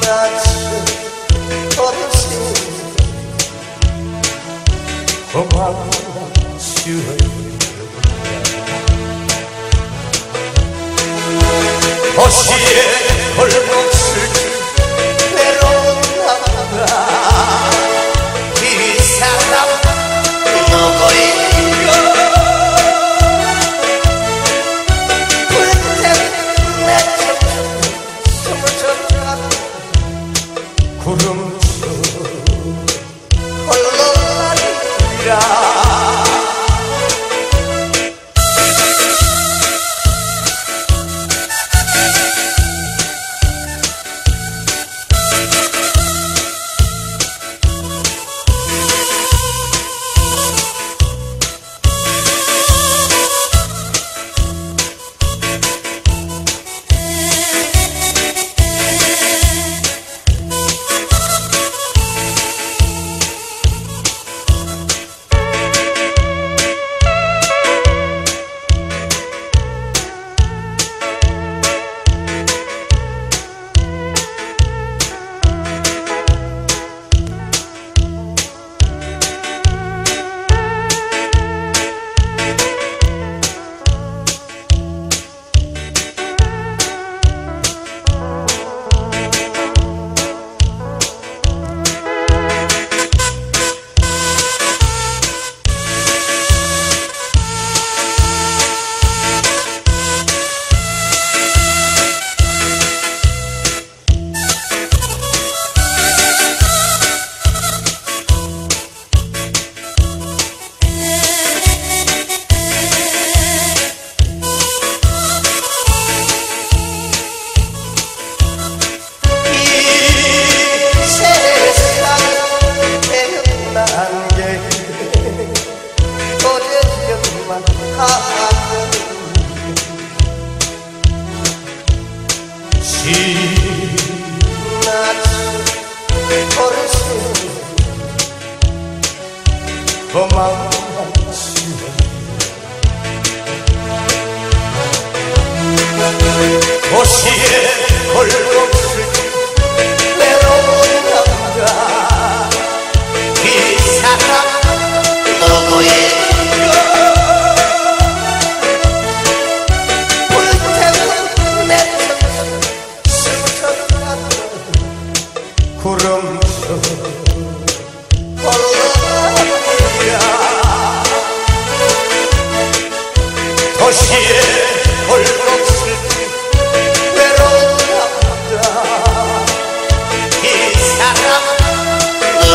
마치 어찌 고마워 주어요 도시의 골목 신난 버릇은 고마운 도시에 걸고